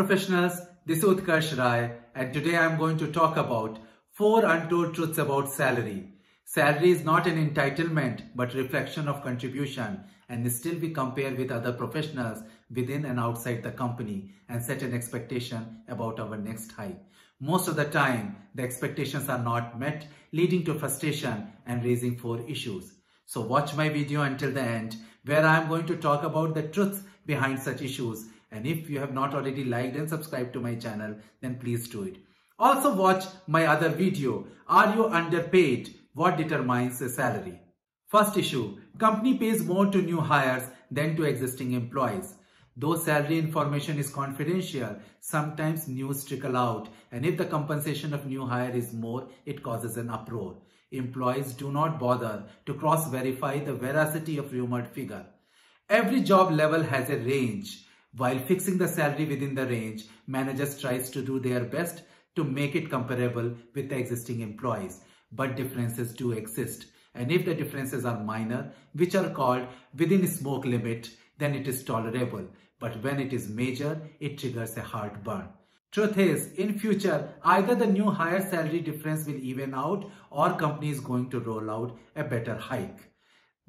professionals, this is Utkarsh Rai and today I am going to talk about 4 untold truths about salary. Salary is not an entitlement but reflection of contribution and still we compare with other professionals within and outside the company and set an expectation about our next hike. Most of the time, the expectations are not met leading to frustration and raising four issues. So watch my video until the end where I am going to talk about the truths behind such issues and if you have not already liked and subscribed to my channel then please do it. Also watch my other video, Are you underpaid? What determines a salary? First issue, company pays more to new hires than to existing employees. Though salary information is confidential, sometimes news trickle out and if the compensation of new hire is more, it causes an uproar. Employees do not bother to cross-verify the veracity of rumored figure. Every job level has a range. While fixing the salary within the range, managers tries to do their best to make it comparable with the existing employees. But differences do exist. And if the differences are minor, which are called within smoke limit, then it is tolerable. But when it is major, it triggers a heartburn. Truth is, in future, either the new higher salary difference will even out or company is going to roll out a better hike.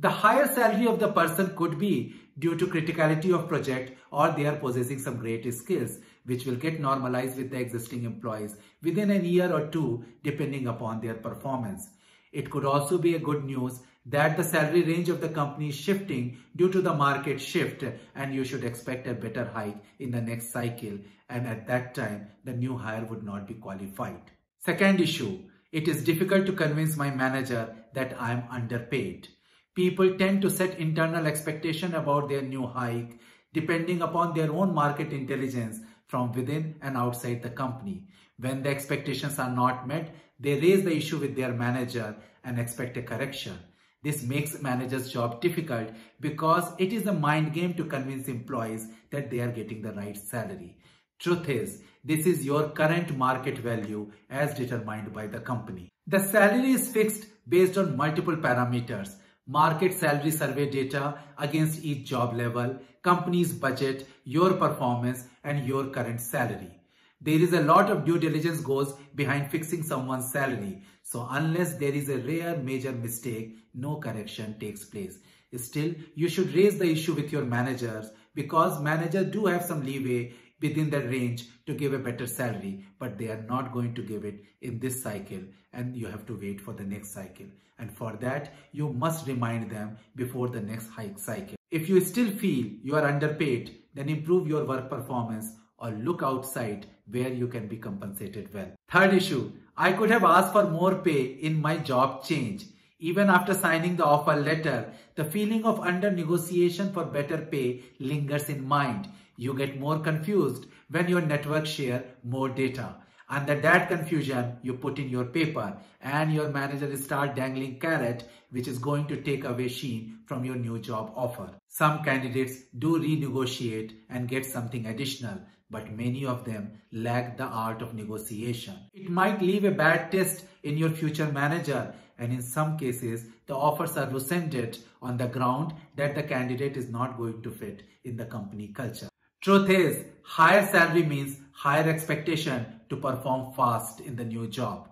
The higher salary of the person could be due to criticality of project or they are possessing some great skills which will get normalized with the existing employees within a year or two depending upon their performance. It could also be a good news that the salary range of the company is shifting due to the market shift and you should expect a better hike in the next cycle and at that time the new hire would not be qualified. Second issue, it is difficult to convince my manager that I am underpaid. People tend to set internal expectation about their new hike depending upon their own market intelligence from within and outside the company. When the expectations are not met, they raise the issue with their manager and expect a correction. This makes manager's job difficult because it is a mind game to convince employees that they are getting the right salary. Truth is, this is your current market value as determined by the company. The salary is fixed based on multiple parameters. Market salary survey data against each job level, company's budget, your performance and your current salary. There is a lot of due diligence goes behind fixing someone's salary. So unless there is a rare major mistake, no correction takes place. Still, you should raise the issue with your managers because managers do have some leeway within that range to give a better salary, but they are not going to give it in this cycle and you have to wait for the next cycle. And for that, you must remind them before the next hike cycle. If you still feel you are underpaid, then improve your work performance or look outside where you can be compensated well. Third issue, I could have asked for more pay in my job change. Even after signing the offer letter, the feeling of under negotiation for better pay lingers in mind. You get more confused when your network share more data. Under that confusion, you put in your paper and your manager start dangling carrot which is going to take away sheen from your new job offer. Some candidates do renegotiate and get something additional but many of them lack the art of negotiation. It might leave a bad taste in your future manager and in some cases the offers are rescinded on the ground that the candidate is not going to fit in the company culture. Truth is, higher salary means higher expectation to perform fast in the new job.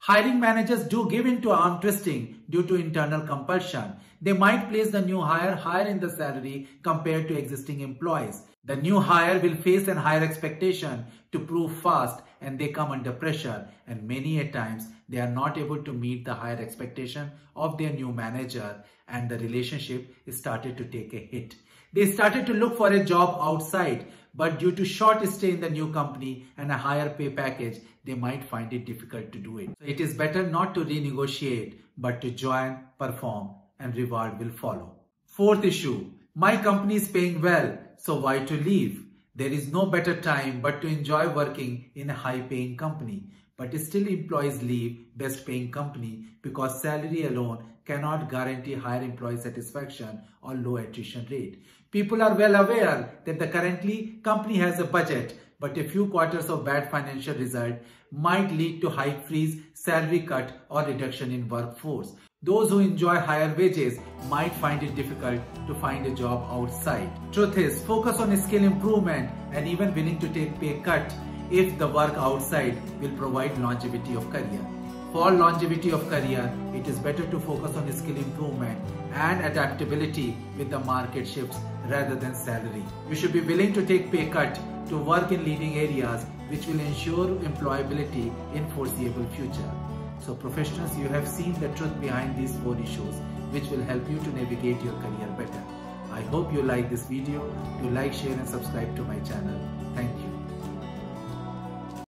Hiring managers do give in to arm twisting due to internal compulsion. They might place the new hire higher in the salary compared to existing employees. The new hire will face an higher expectation to prove fast and they come under pressure and many a times they are not able to meet the higher expectation of their new manager and the relationship started to take a hit. They started to look for a job outside but due to short stay in the new company and a higher pay package, they might find it difficult to do it. So it is better not to renegotiate but to join, perform and reward will follow. Fourth issue, my company is paying well so why to leave? There is no better time but to enjoy working in a high paying company. But still employees leave best paying company because salary alone cannot guarantee higher employee satisfaction or low attrition rate. People are well aware that the currently company has a budget but a few quarters of bad financial result might lead to hike freeze, salary cut or reduction in workforce. Those who enjoy higher wages might find it difficult to find a job outside. Truth is, focus on skill improvement and even willing to take pay cut if the work outside will provide longevity of career. For longevity of career, it is better to focus on skill improvement and adaptability with the market shifts rather than salary. You should be willing to take pay cut to work in leading areas which will ensure employability in foreseeable future. So professionals, you have seen the truth behind these four issues which will help you to navigate your career better. I hope you like this video. Do like, share and subscribe to my channel. Thank you.